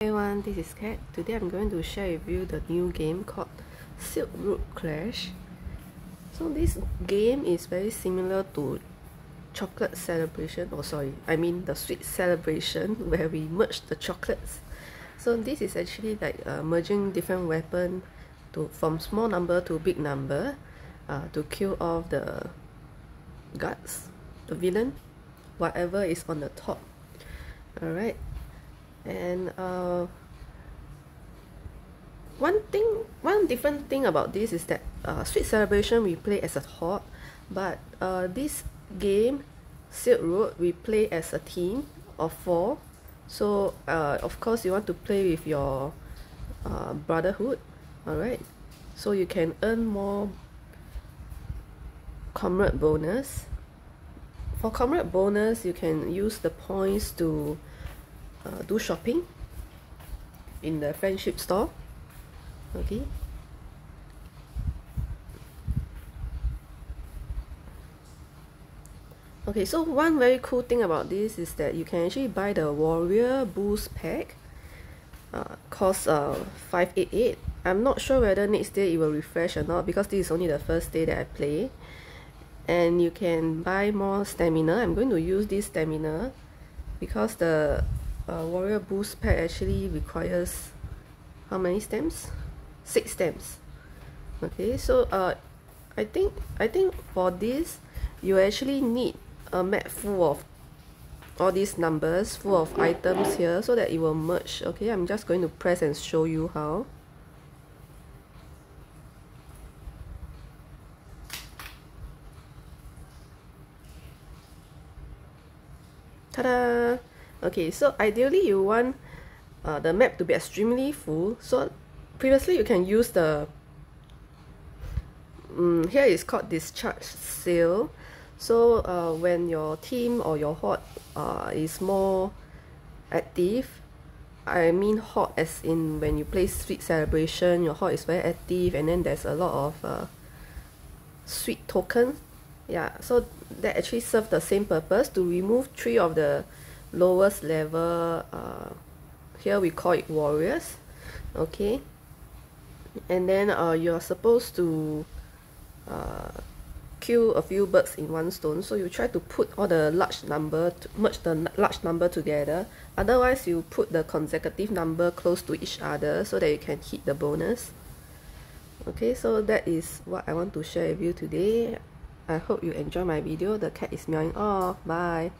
Hey everyone, this is Cat. Today I'm going to share with you the new game called Silk Road Clash. So this game is very similar to Chocolate Celebration, or oh sorry, I mean the Sweet Celebration where we merge the chocolates. So this is actually like uh, merging different weapon to from small number to big number uh, to kill off the guards, the villain, whatever is on the top. Alright, and uh, one thing one different thing about this is that uh, sweet celebration we play as a horde but uh, this game silk road we play as a team of four. So uh, of course you want to play with your uh, brotherhood alright? So you can earn more comrade bonus. For comrade bonus you can use the points to uh, do shopping in the friendship store. Okay. Okay so one very cool thing about this is that you can actually buy the warrior boost pack uh, cost uh 588 I'm not sure whether next day it will refresh or not because this is only the first day that I play. And you can buy more stamina. I'm going to use this stamina because the uh, warrior boost pack actually requires how many stamps? Six stamps. Okay so uh I think I think for this you actually need a map full of all these numbers full of items here so that it will merge. Okay I'm just going to press and show you how. Ta-da okay so ideally you want uh, the map to be extremely full. So previously you can use the um, here is called discharge sale so uh, when your team or your horde uh, is more active I mean horde as in when you play sweet celebration your horde is very active and then there's a lot of uh, sweet tokens yeah so that actually serve the same purpose to remove three of the lowest level uh, here we call it warriors okay? And then uh, you're supposed to uh, kill a few birds in one stone. So you try to put all the large number to merge the large number together. Otherwise you put the consecutive number close to each other so that you can hit the bonus. Okay so that is what I want to share with you today. I hope you enjoy my video. The cat is meowing. Off bye